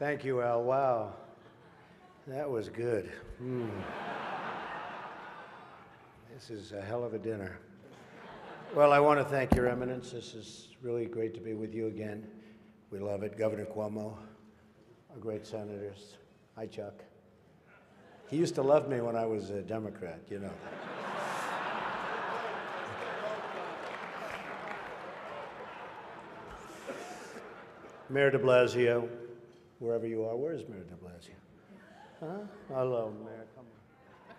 Thank you, Al. Wow. That was good. Mm. This is a hell of a dinner. Well, I want to thank Your Eminence. This is really great to be with you again. We love it. Governor Cuomo, our great senators. Hi, Chuck. He used to love me when I was a Democrat, you know. Mayor de Blasio, wherever you are. Where is Mayor de Blasio? Huh? Hello, Mayor. Come on.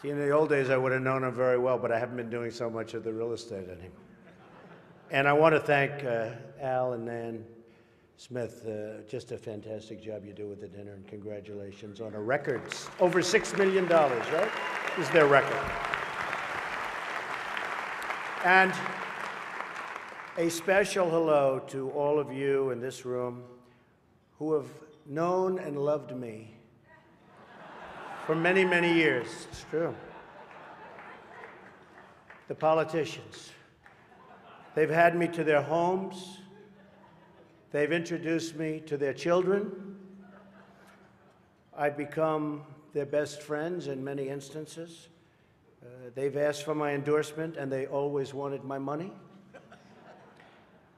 See, in the old days, I would have known him very well, but I haven't been doing so much of the real estate anymore. And I want to thank uh, Al and Nan Smith. Uh, just a fantastic job you do with the dinner, and congratulations on a record over $6 million, right? Is their record. And a special hello to all of you in this room who have known and loved me for many, many years. It's true. The politicians. They've had me to their homes. They've introduced me to their children. I've become their best friends in many instances. Uh, they've asked for my endorsement, and they always wanted my money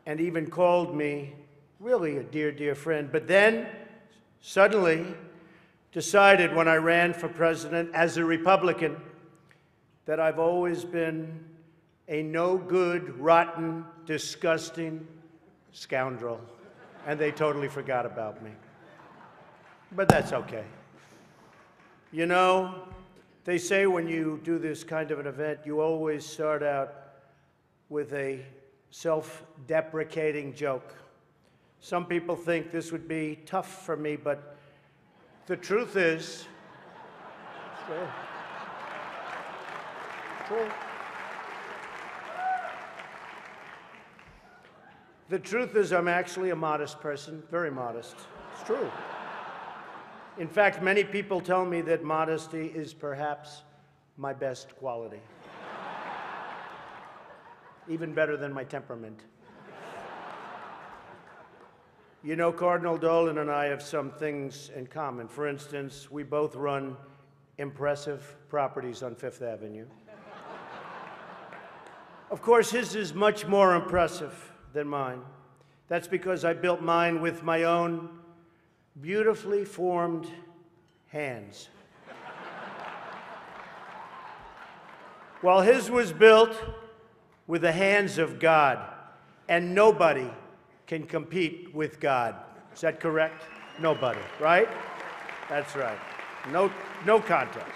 and even called me really a dear, dear friend. But then, suddenly, decided when I ran for president as a Republican that I've always been a no good, rotten, disgusting scoundrel. And they totally forgot about me. But that's okay. You know, they say when you do this kind of an event, you always start out with a self deprecating joke. Some people think this would be tough for me, but the truth is, true. True. The truth is, I'm actually a modest person, very modest. It's true. In fact, many people tell me that modesty is perhaps my best quality even better than my temperament. You know, Cardinal Dolan and I have some things in common. For instance, we both run impressive properties on Fifth Avenue. of course, his is much more impressive than mine. That's because I built mine with my own beautifully formed hands. While his was built with the hands of God, and nobody can compete with God. Is that correct? Nobody, right? That's right. No, no contest.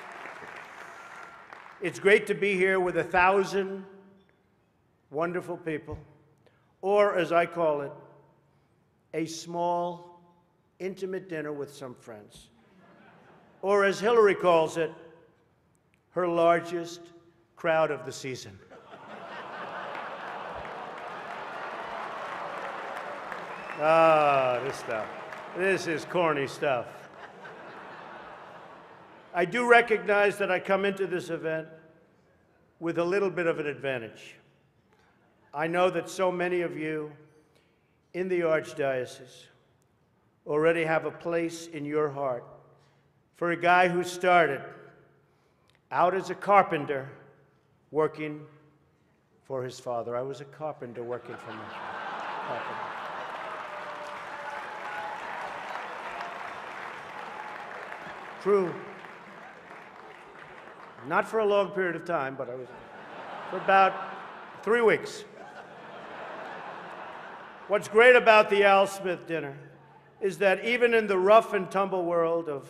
It's great to be here with a thousand wonderful people, or as I call it, a small, intimate dinner with some friends. Or as Hillary calls it, her largest crowd of the season. Ah, this stuff. This is corny stuff. I do recognize that I come into this event with a little bit of an advantage. I know that so many of you in the Archdiocese already have a place in your heart for a guy who started out as a carpenter working for his father. I was a carpenter working for my father. True. Not for a long period of time, but I was for about three weeks. What's great about the Al Smith dinner is that even in the rough and tumble world of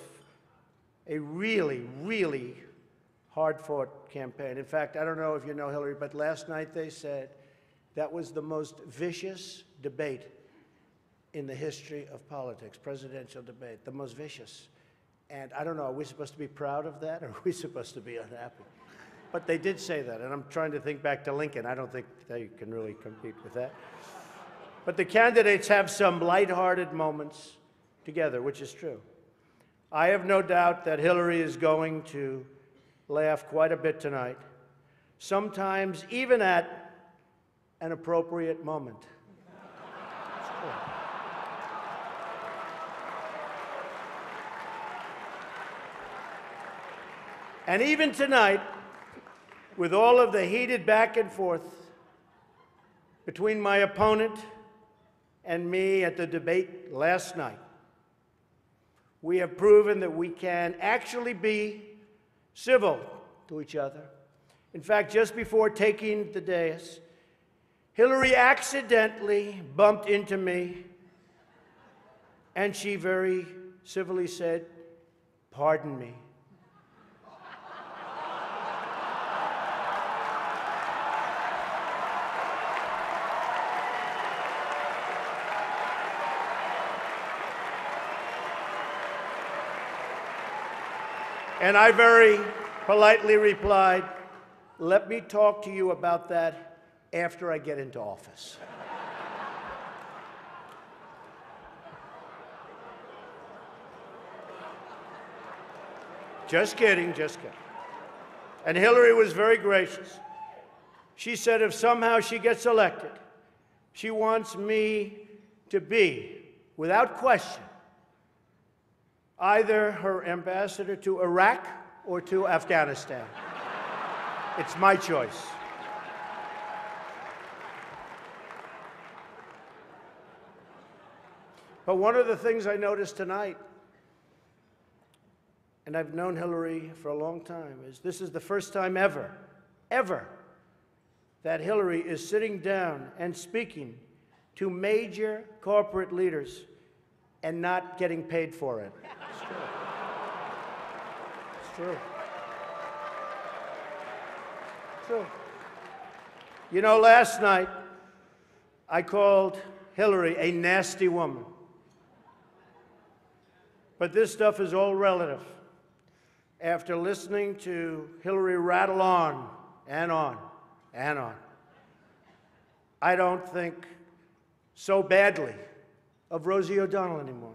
a really, really hard fought campaign, in fact, I don't know if you know Hillary, but last night they said that was the most vicious debate in the history of politics, presidential debate, the most vicious. And I don't know, are we supposed to be proud of that or are we supposed to be unhappy? But they did say that, and I'm trying to think back to Lincoln. I don't think they can really compete with that. But the candidates have some lighthearted moments together, which is true. I have no doubt that Hillary is going to laugh quite a bit tonight, sometimes even at an appropriate moment. And even tonight, with all of the heated back and forth between my opponent and me at the debate last night, we have proven that we can actually be civil to each other. In fact, just before taking the dais, Hillary accidentally bumped into me, and she very civilly said, Pardon me. And I very politely replied, Let me talk to you about that after I get into office. just kidding, just kidding. And Hillary was very gracious. She said if somehow she gets elected, she wants me to be, without question, either her ambassador to Iraq or to Afghanistan. it's my choice. But one of the things I noticed tonight, and I've known Hillary for a long time, is this is the first time ever, ever, that Hillary is sitting down and speaking to major corporate leaders and not getting paid for it. True. True. You know, last night I called Hillary a nasty woman. But this stuff is all relative. After listening to Hillary rattle on and on and on, I don't think so badly of Rosie O'Donnell anymore.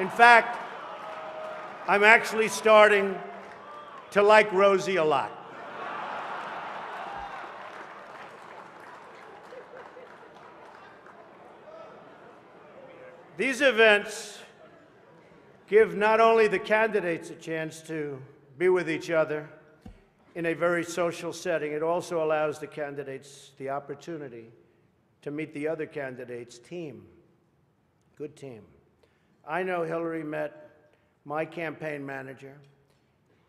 In fact, I'm actually starting to like Rosie a lot. These events give not only the candidates a chance to be with each other in a very social setting, it also allows the candidates the opportunity to meet the other candidates' team. Good team. I know Hillary met my campaign manager,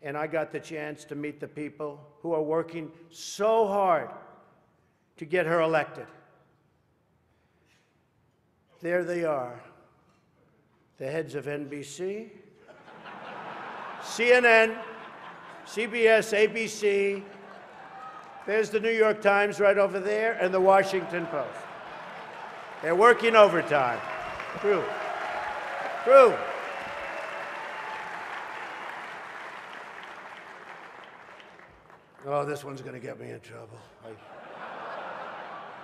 and I got the chance to meet the people who are working so hard to get her elected. There they are the heads of NBC, CNN, CBS, ABC. There's the New York Times right over there, and the Washington Post. They're working overtime. True. True. Oh, this one's going to get me in trouble. I...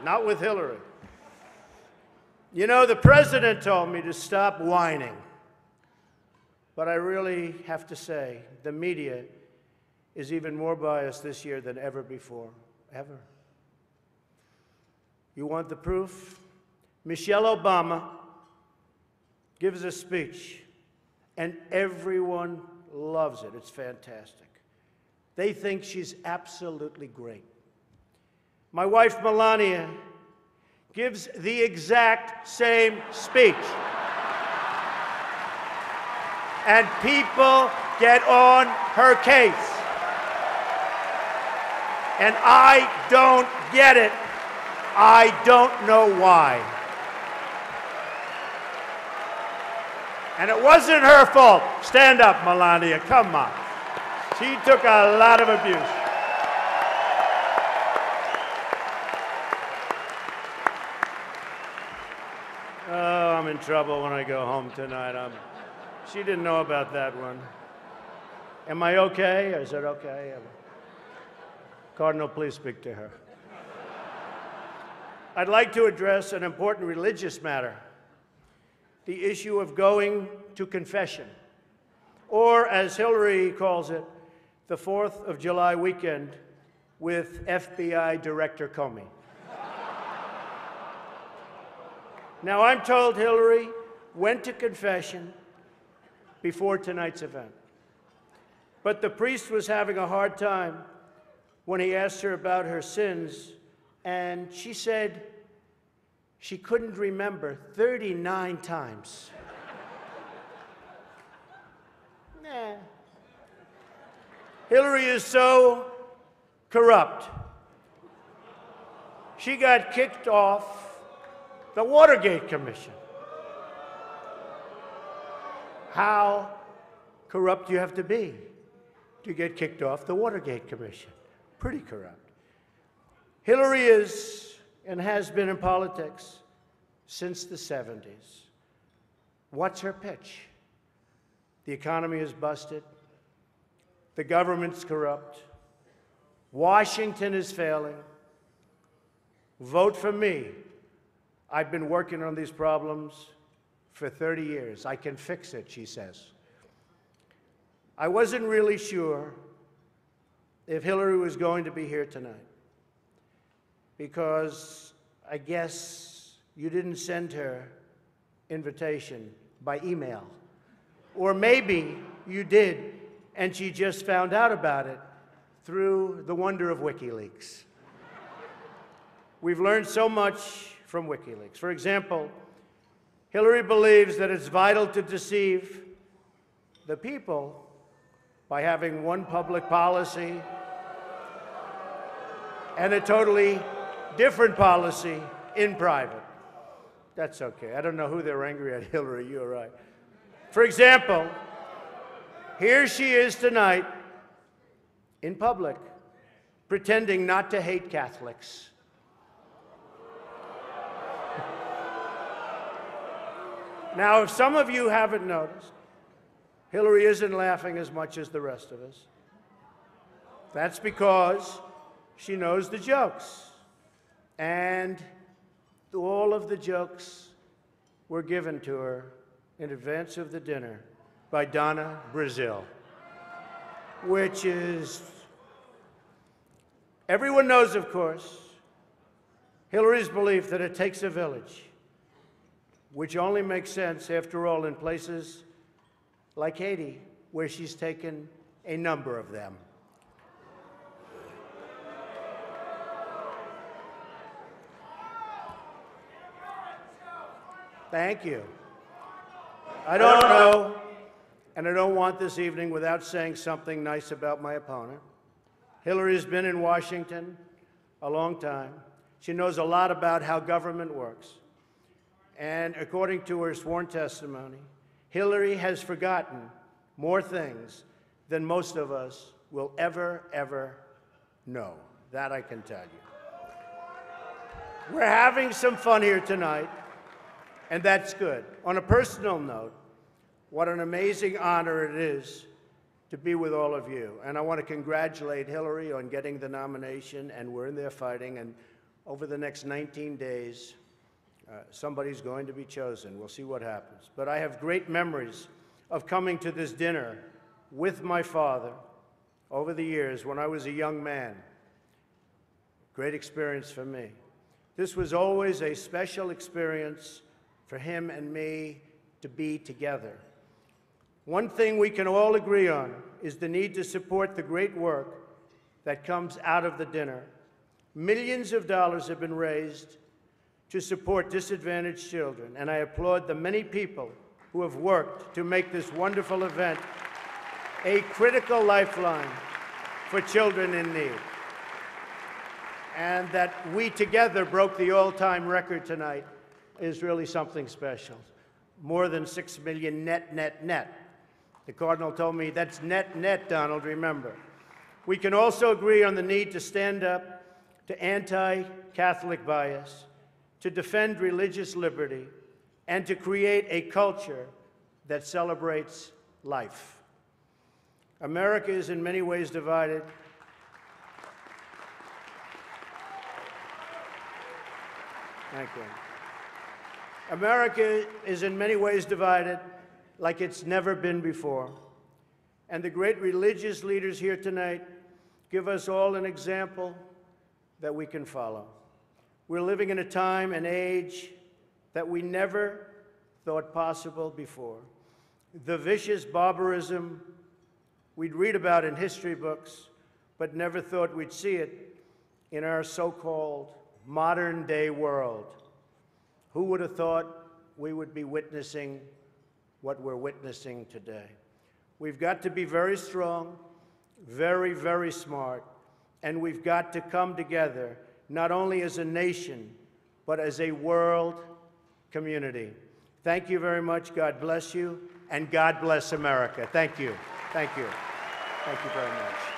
Not with Hillary. You know, the president told me to stop whining. But I really have to say, the media is even more biased this year than ever before. Ever. You want the proof? Michelle Obama gives a speech, and everyone loves it. It's fantastic. They think she's absolutely great. My wife, Melania, gives the exact same speech. And people get on her case. And I don't get it. I don't know why. And it wasn't her fault. Stand up, Melania. Come on. She took a lot of abuse. Oh, I'm in trouble when I go home tonight. I'm, she didn't know about that one. Am I okay? Is it okay? Cardinal, please speak to her. I'd like to address an important religious matter the issue of going to confession, or as Hillary calls it, the 4th of July weekend with FBI Director Comey. Now, I'm told Hillary went to confession before tonight's event. But the priest was having a hard time when he asked her about her sins, and she said she couldn't remember 39 times. nah. Hillary is so corrupt. She got kicked off the Watergate Commission. How corrupt you have to be to get kicked off the Watergate Commission. Pretty corrupt. Hillary is and has been in politics since the 70s. What's her pitch? The economy is busted. The government's corrupt. Washington is failing. Vote for me. I've been working on these problems for 30 years. I can fix it, she says. I wasn't really sure if Hillary was going to be here tonight because I guess you didn't send her invitation by email. Or maybe you did and she just found out about it through the wonder of WikiLeaks. We've learned so much from WikiLeaks. For example, Hillary believes that it's vital to deceive the people by having one public policy and a totally different policy in private. That's okay. I don't know who they're angry at, Hillary, you're right. For example, here she is tonight in public pretending not to hate Catholics. Now, if some of you haven't noticed, Hillary isn't laughing as much as the rest of us. That's because she knows the jokes. And all of the jokes were given to her in advance of the dinner by Donna Brazile, which is, everyone knows, of course, Hillary's belief that it takes a village which only makes sense, after all, in places like Haiti, where she's taken a number of them. Thank you. I don't know, and I don't want this evening without saying something nice about my opponent. Hillary has been in Washington a long time. She knows a lot about how government works. And according to her sworn testimony, Hillary has forgotten more things than most of us will ever, ever know. That I can tell you. We're having some fun here tonight, and that's good. On a personal note, what an amazing honor it is to be with all of you. And I want to congratulate Hillary on getting the nomination, and we're in there fighting. And over the next 19 days, uh, somebody's going to be chosen. We'll see what happens. But I have great memories of coming to this dinner with my father over the years when I was a young man. Great experience for me. This was always a special experience for him and me to be together. One thing we can all agree on is the need to support the great work that comes out of the dinner. Millions of dollars have been raised to support disadvantaged children, and I applaud the many people who have worked to make this wonderful event a critical lifeline for children in need. And that we together broke the all-time record tonight is really something special. More than six million net, net, net. The Cardinal told me that's net, net, Donald, remember. We can also agree on the need to stand up to anti-Catholic bias to defend religious liberty, and to create a culture that celebrates life. America is in many ways divided. Thank you. America is in many ways divided like it's never been before. And the great religious leaders here tonight give us all an example that we can follow. We're living in a time and age that we never thought possible before. The vicious barbarism we'd read about in history books, but never thought we'd see it in our so called modern day world. Who would have thought we would be witnessing what we're witnessing today? We've got to be very strong, very, very smart, and we've got to come together, not only as a nation, but as a world community. Thank you very much. God bless you, and God bless America. Thank you. Thank you. Thank you very much.